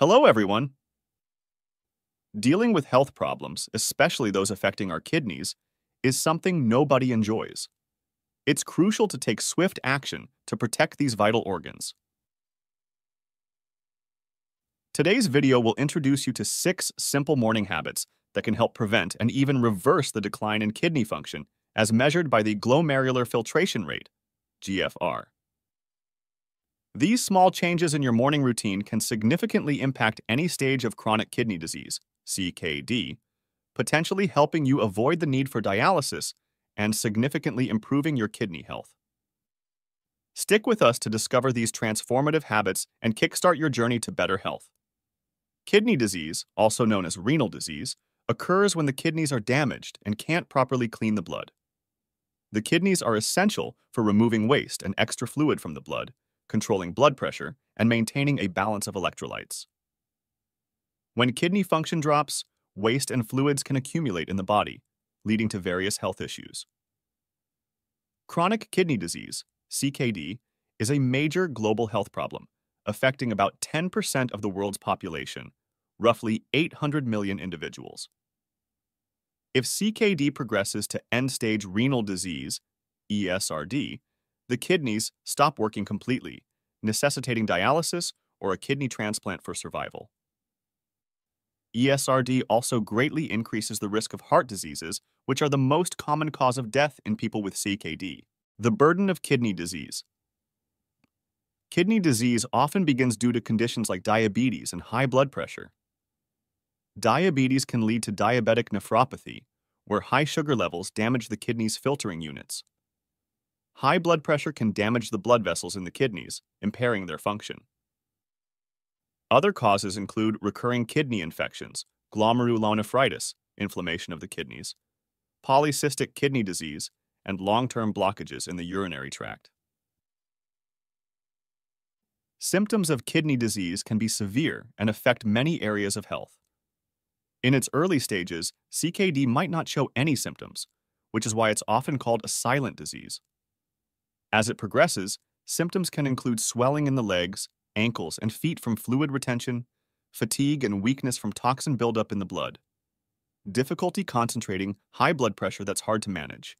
Hello, everyone. Dealing with health problems, especially those affecting our kidneys, is something nobody enjoys. It's crucial to take swift action to protect these vital organs. Today's video will introduce you to six simple morning habits that can help prevent and even reverse the decline in kidney function as measured by the glomerular filtration rate, GFR. These small changes in your morning routine can significantly impact any stage of chronic kidney disease, CKD, potentially helping you avoid the need for dialysis and significantly improving your kidney health. Stick with us to discover these transformative habits and kickstart your journey to better health. Kidney disease, also known as renal disease, occurs when the kidneys are damaged and can't properly clean the blood. The kidneys are essential for removing waste and extra fluid from the blood, controlling blood pressure, and maintaining a balance of electrolytes. When kidney function drops, waste and fluids can accumulate in the body, leading to various health issues. Chronic kidney disease, CKD, is a major global health problem, affecting about 10% of the world's population, roughly 800 million individuals. If CKD progresses to end-stage renal disease, ESRD, the kidneys stop working completely, necessitating dialysis or a kidney transplant for survival. ESRD also greatly increases the risk of heart diseases, which are the most common cause of death in people with CKD. The burden of kidney disease. Kidney disease often begins due to conditions like diabetes and high blood pressure. Diabetes can lead to diabetic nephropathy, where high sugar levels damage the kidney's filtering units. High blood pressure can damage the blood vessels in the kidneys, impairing their function. Other causes include recurring kidney infections, glomerulonephritis, inflammation of the kidneys, polycystic kidney disease, and long-term blockages in the urinary tract. Symptoms of kidney disease can be severe and affect many areas of health. In its early stages, CKD might not show any symptoms, which is why it's often called a silent disease. As it progresses, symptoms can include swelling in the legs, ankles, and feet from fluid retention, fatigue and weakness from toxin buildup in the blood, difficulty concentrating, high blood pressure that's hard to manage,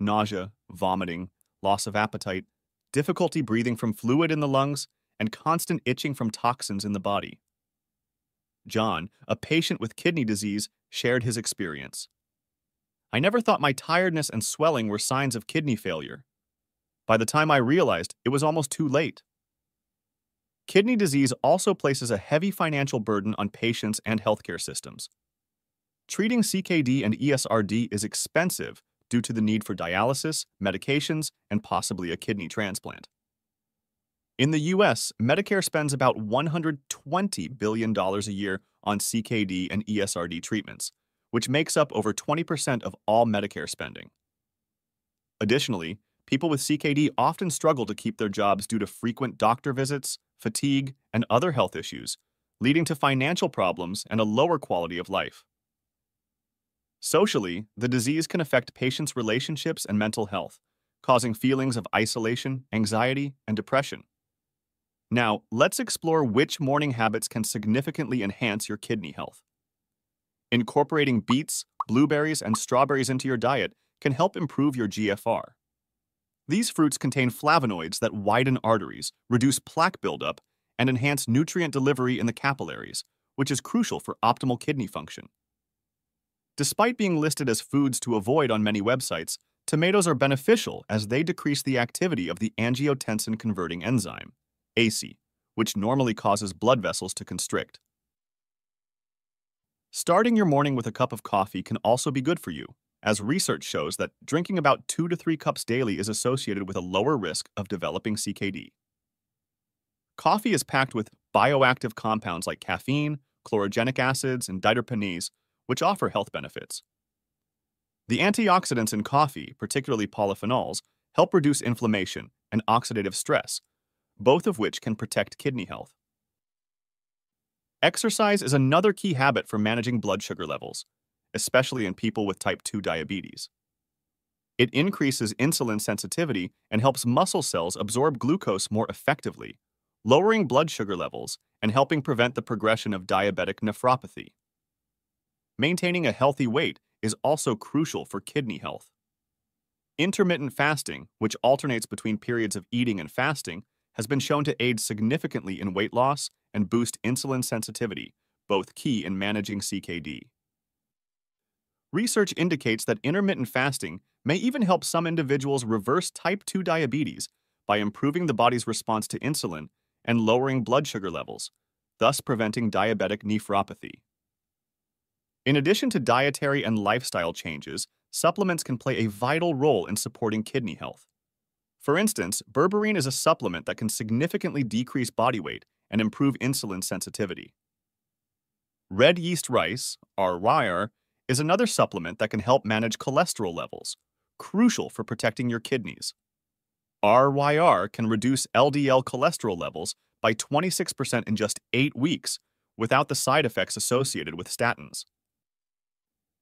nausea, vomiting, loss of appetite, difficulty breathing from fluid in the lungs, and constant itching from toxins in the body. John, a patient with kidney disease, shared his experience. I never thought my tiredness and swelling were signs of kidney failure. By the time I realized, it was almost too late. Kidney disease also places a heavy financial burden on patients and healthcare systems. Treating CKD and ESRD is expensive due to the need for dialysis, medications, and possibly a kidney transplant. In the US, Medicare spends about $120 billion a year on CKD and ESRD treatments, which makes up over 20% of all Medicare spending. Additionally, people with CKD often struggle to keep their jobs due to frequent doctor visits, fatigue, and other health issues, leading to financial problems and a lower quality of life. Socially, the disease can affect patients' relationships and mental health, causing feelings of isolation, anxiety, and depression. Now, let's explore which morning habits can significantly enhance your kidney health. Incorporating beets, blueberries, and strawberries into your diet can help improve your GFR. These fruits contain flavonoids that widen arteries, reduce plaque buildup, and enhance nutrient delivery in the capillaries, which is crucial for optimal kidney function. Despite being listed as foods to avoid on many websites, tomatoes are beneficial as they decrease the activity of the angiotensin converting enzyme, ACE, which normally causes blood vessels to constrict. Starting your morning with a cup of coffee can also be good for you, as research shows that drinking about 2 to 3 cups daily is associated with a lower risk of developing CKD. Coffee is packed with bioactive compounds like caffeine, chlorogenic acids, and diterpenes, which offer health benefits. The antioxidants in coffee, particularly polyphenols, help reduce inflammation and oxidative stress, both of which can protect kidney health. Exercise is another key habit for managing blood sugar levels especially in people with type 2 diabetes. It increases insulin sensitivity and helps muscle cells absorb glucose more effectively, lowering blood sugar levels, and helping prevent the progression of diabetic nephropathy. Maintaining a healthy weight is also crucial for kidney health. Intermittent fasting, which alternates between periods of eating and fasting, has been shown to aid significantly in weight loss and boost insulin sensitivity, both key in managing CKD. Research indicates that intermittent fasting may even help some individuals reverse type 2 diabetes by improving the body's response to insulin and lowering blood sugar levels, thus preventing diabetic nephropathy. In addition to dietary and lifestyle changes, supplements can play a vital role in supporting kidney health. For instance, berberine is a supplement that can significantly decrease body weight and improve insulin sensitivity. Red yeast rice, or RYR, is another supplement that can help manage cholesterol levels, crucial for protecting your kidneys. RYR can reduce LDL cholesterol levels by 26% in just 8 weeks without the side effects associated with statins.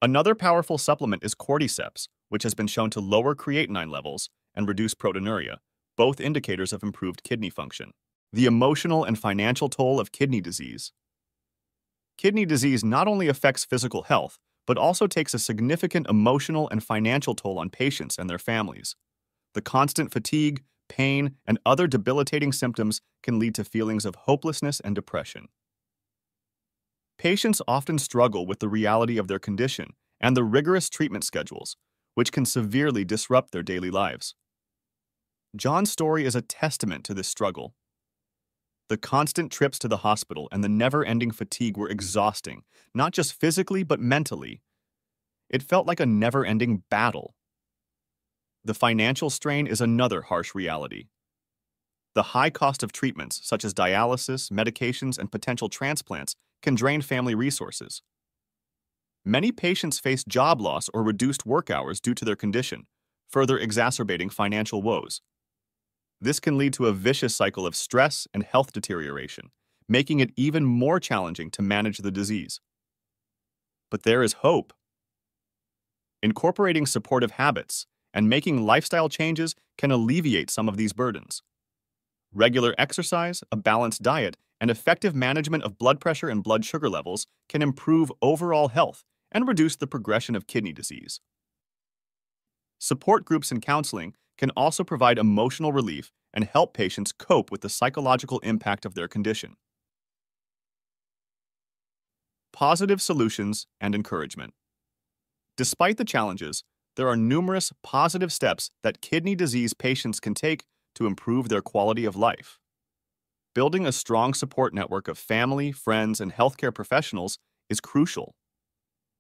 Another powerful supplement is cordyceps, which has been shown to lower creatinine levels and reduce proteinuria, both indicators of improved kidney function. The emotional and financial toll of kidney disease. Kidney disease not only affects physical health, but also takes a significant emotional and financial toll on patients and their families. The constant fatigue, pain, and other debilitating symptoms can lead to feelings of hopelessness and depression. Patients often struggle with the reality of their condition and the rigorous treatment schedules, which can severely disrupt their daily lives. John's story is a testament to this struggle. The constant trips to the hospital and the never ending fatigue were exhausting, not just physically, but mentally. It felt like a never ending battle. The financial strain is another harsh reality. The high cost of treatments, such as dialysis, medications, and potential transplants, can drain family resources. Many patients face job loss or reduced work hours due to their condition, further exacerbating financial woes. This can lead to a vicious cycle of stress and health deterioration, making it even more challenging to manage the disease. But there is hope. Incorporating supportive habits and making lifestyle changes can alleviate some of these burdens. Regular exercise, a balanced diet, and effective management of blood pressure and blood sugar levels can improve overall health and reduce the progression of kidney disease. Support groups and counseling can also provide emotional relief and help patients cope with the psychological impact of their condition. Positive solutions and encouragement. Despite the challenges, there are numerous positive steps that kidney disease patients can take to improve their quality of life. Building a strong support network of family, friends, and healthcare professionals is crucial.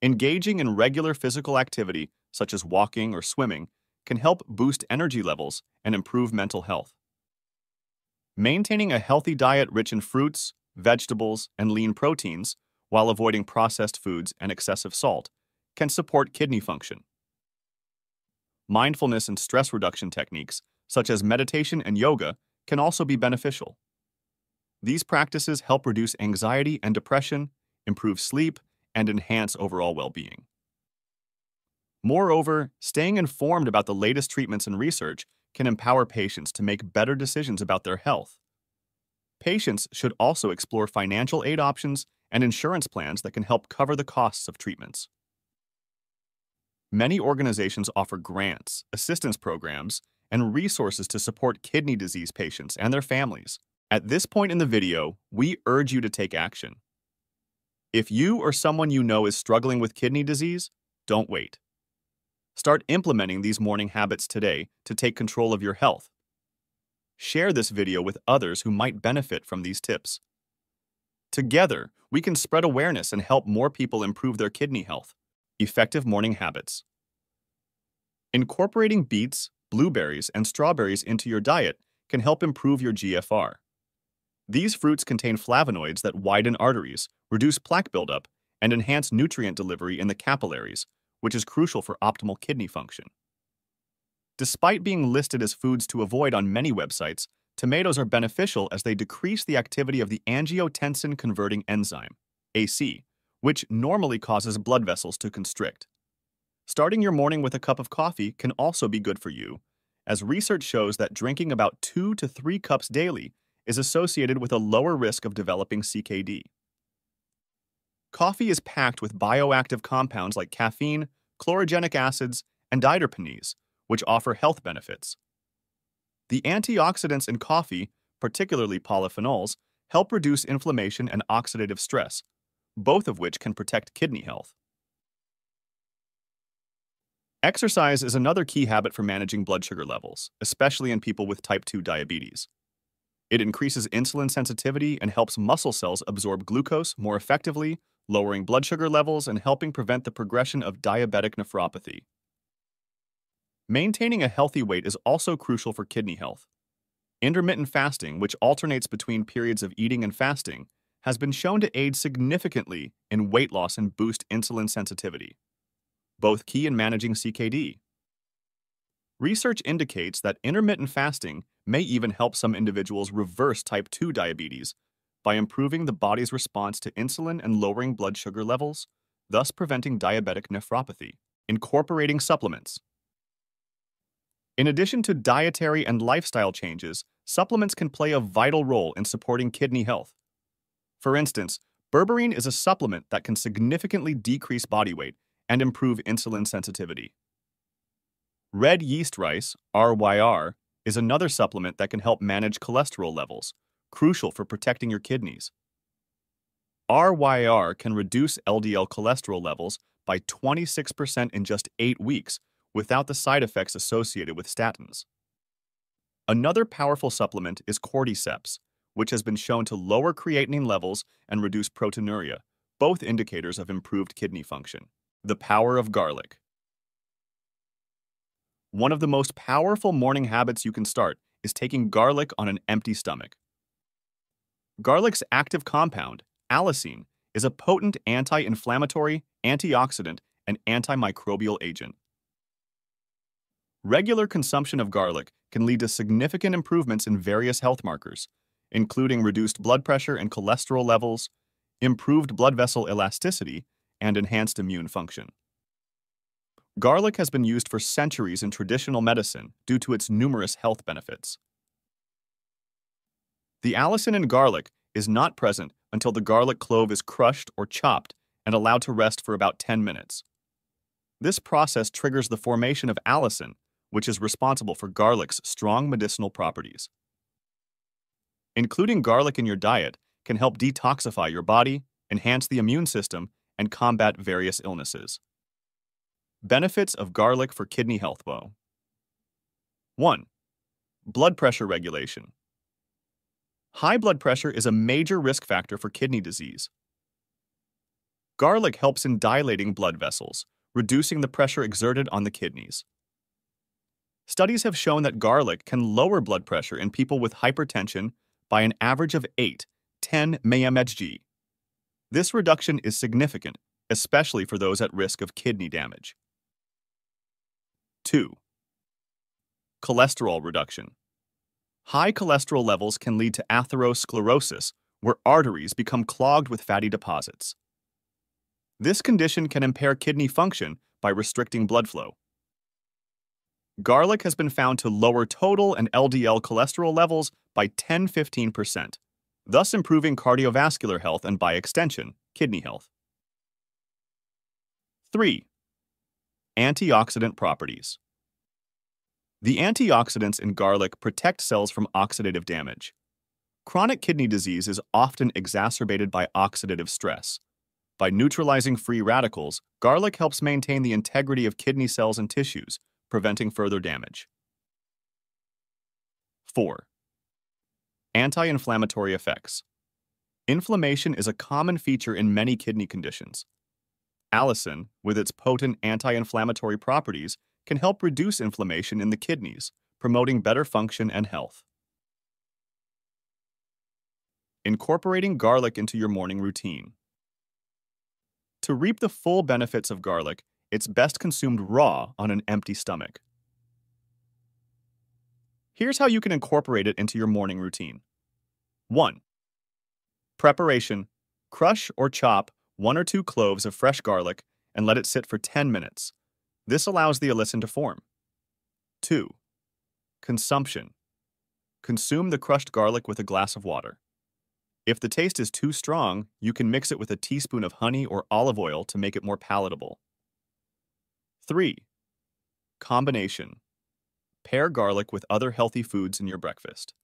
Engaging in regular physical activity, such as walking or swimming, can help boost energy levels and improve mental health. Maintaining a healthy diet rich in fruits, vegetables, and lean proteins, while avoiding processed foods and excessive salt, can support kidney function. Mindfulness and stress reduction techniques, such as meditation and yoga, can also be beneficial. These practices help reduce anxiety and depression, improve sleep, and enhance overall well being. Moreover, staying informed about the latest treatments and research can empower patients to make better decisions about their health. Patients should also explore financial aid options and insurance plans that can help cover the costs of treatments. Many organizations offer grants, assistance programs, and resources to support kidney disease patients and their families. At this point in the video, we urge you to take action. If you or someone you know is struggling with kidney disease, don't wait. Start implementing these morning habits today to take control of your health. Share this video with others who might benefit from these tips. Together, we can spread awareness and help more people improve their kidney health. Effective morning habits. Incorporating beets, blueberries, and strawberries into your diet can help improve your GFR. These fruits contain flavonoids that widen arteries, reduce plaque buildup, and enhance nutrient delivery in the capillaries, which is crucial for optimal kidney function. Despite being listed as foods to avoid on many websites, tomatoes are beneficial as they decrease the activity of the angiotensin converting enzyme, AC, which normally causes blood vessels to constrict. Starting your morning with a cup of coffee can also be good for you, as research shows that drinking about 2 to 3 cups daily is associated with a lower risk of developing CKD. Coffee is packed with bioactive compounds like caffeine, chlorogenic acids, and diterpenes, which offer health benefits. The antioxidants in coffee, particularly polyphenols, help reduce inflammation and oxidative stress, both of which can protect kidney health. Exercise is another key habit for managing blood sugar levels, especially in people with type 2 diabetes. It increases insulin sensitivity and helps muscle cells absorb glucose more effectively, lowering blood sugar levels and helping prevent the progression of diabetic nephropathy. Maintaining a healthy weight is also crucial for kidney health. Intermittent fasting, which alternates between periods of eating and fasting, has been shown to aid significantly in weight loss and boost insulin sensitivity, both key in managing CKD. Research indicates that intermittent fasting may even help some individuals reverse type 2 diabetes by improving the body's response to insulin and lowering blood sugar levels, thus preventing diabetic nephropathy. Incorporating supplements. In addition to dietary and lifestyle changes, supplements can play a vital role in supporting kidney health. For instance, berberine is a supplement that can significantly decrease body weight and improve insulin sensitivity. Red yeast rice, RYR, is another supplement that can help manage cholesterol levels, crucial for protecting your kidneys. RYR can reduce LDL cholesterol levels by 26% in just 8 weeks without the side effects associated with statins. Another powerful supplement is cordyceps, which has been shown to lower creatinine levels and reduce proteinuria, both indicators of improved kidney function. The power of garlic. One of the most powerful morning habits you can start is taking garlic on an empty stomach. Garlic's active compound, allicin, is a potent anti-inflammatory, antioxidant, and antimicrobial agent. Regular consumption of garlic can lead to significant improvements in various health markers, including reduced blood pressure and cholesterol levels, improved blood vessel elasticity, and enhanced immune function. Garlic has been used for centuries in traditional medicine due to its numerous health benefits. The allicin in garlic is not present until the garlic clove is crushed or chopped and allowed to rest for about 10 minutes. This process triggers the formation of allicin, which is responsible for garlic's strong medicinal properties. Including garlic in your diet can help detoxify your body, enhance the immune system, and combat various illnesses. Benefits of garlic for kidney health woe. 1. Blood pressure regulation. High blood pressure is a major risk factor for kidney disease. Garlic helps in dilating blood vessels, reducing the pressure exerted on the kidneys. Studies have shown that garlic can lower blood pressure in people with hypertension by an average of 8, 10 mmHg. This reduction is significant, especially for those at risk of kidney damage. 2. Cholesterol reduction. High cholesterol levels can lead to atherosclerosis, where arteries become clogged with fatty deposits. This condition can impair kidney function by restricting blood flow. Garlic has been found to lower total and LDL cholesterol levels by 10-15%, thus improving cardiovascular health and, by extension, kidney health. 3. Antioxidant properties. The antioxidants in garlic protect cells from oxidative damage. Chronic kidney disease is often exacerbated by oxidative stress. By neutralizing free radicals, garlic helps maintain the integrity of kidney cells and tissues, preventing further damage. 4. Anti-inflammatory effects. Inflammation is a common feature in many kidney conditions, Allicin, with its potent anti-inflammatory properties, can help reduce inflammation in the kidneys, promoting better function and health. Incorporating garlic into your morning routine. To reap the full benefits of garlic, it's best consumed raw on an empty stomach. Here's how you can incorporate it into your morning routine. 1. Preparation. Crush or chop one or two cloves of fresh garlic, and let it sit for 10 minutes. This allows the allicin to form. 2. Consumption. consume the crushed garlic with a glass of water. If the taste is too strong, you can mix it with a teaspoon of honey or olive oil to make it more palatable. 3. Combination. Pair garlic with other healthy foods in your breakfast.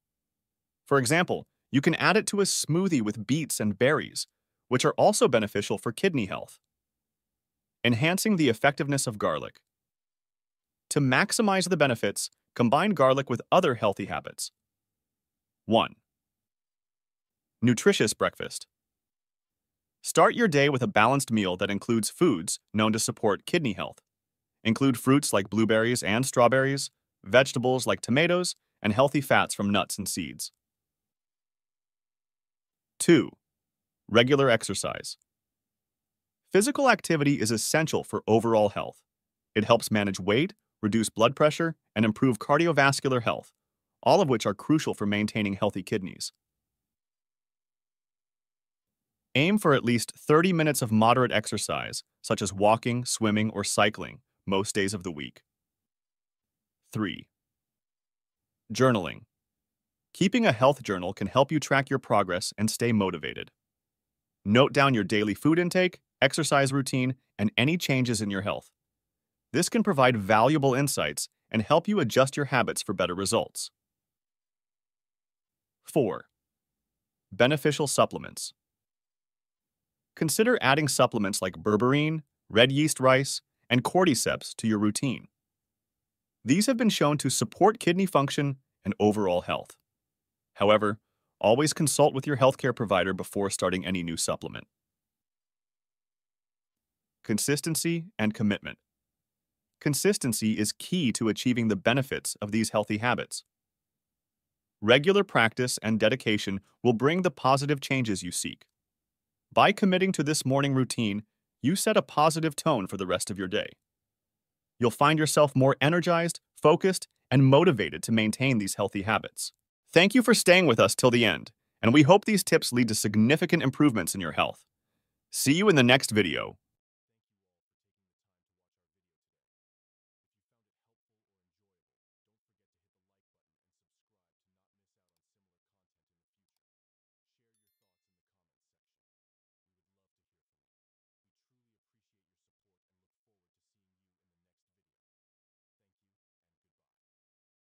For example, you can add it to a smoothie with beets and berries, which are also beneficial for kidney health. Enhancing the effectiveness of garlic. To maximize the benefits, combine garlic with other healthy habits. 1. Nutritious breakfast. Start your day with a balanced meal that includes foods known to support kidney health. Include fruits like blueberries and strawberries, vegetables like tomatoes, and healthy fats from nuts and seeds. 2. Regular exercise. Physical activity is essential for overall health. It helps manage weight, reduce blood pressure, and improve cardiovascular health, all of which are crucial for maintaining healthy kidneys. Aim for at least 30 minutes of moderate exercise, such as walking, swimming, or cycling, most days of the week. 3. Journaling. Keeping a health journal can help you track your progress and stay motivated. Note down your daily food intake, exercise routine, and any changes in your health. This can provide valuable insights and help you adjust your habits for better results. 4. Beneficial supplements. Consider adding supplements like berberine, red yeast rice, and cordyceps to your routine. These have been shown to support kidney function and overall health. However, always consult with your healthcare provider before starting any new supplement. Consistency and commitment. Consistency is key to achieving the benefits of these healthy habits. Regular practice and dedication will bring the positive changes you seek. By committing to this morning routine, you set a positive tone for the rest of your day. You'll find yourself more energized, focused, and motivated to maintain these healthy habits. Thank you for staying with us till the end, and we hope these tips lead to significant improvements in your health. See you in the next video.